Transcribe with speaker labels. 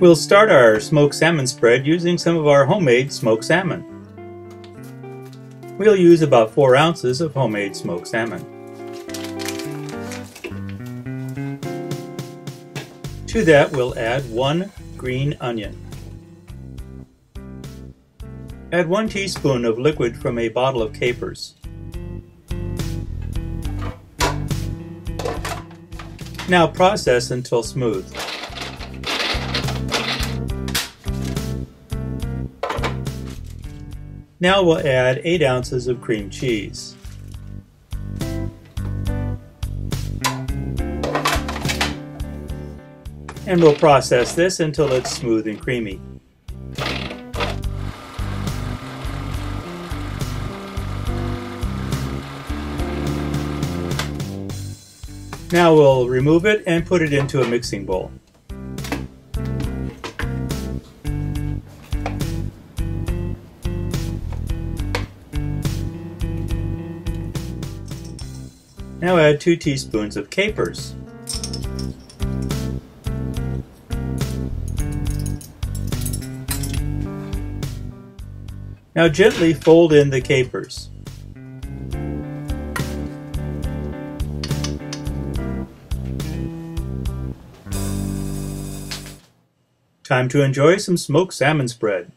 Speaker 1: We'll start our smoked salmon spread using some of our homemade smoked salmon. We'll use about 4 ounces of homemade smoked salmon. To that we'll add 1 green onion. Add 1 teaspoon of liquid from a bottle of capers. Now process until smooth. Now we'll add 8 ounces of cream cheese. And we'll process this until it's smooth and creamy. Now we'll remove it and put it into a mixing bowl. Now add 2 teaspoons of capers. Now gently fold in the capers. Time to enjoy some smoked salmon spread.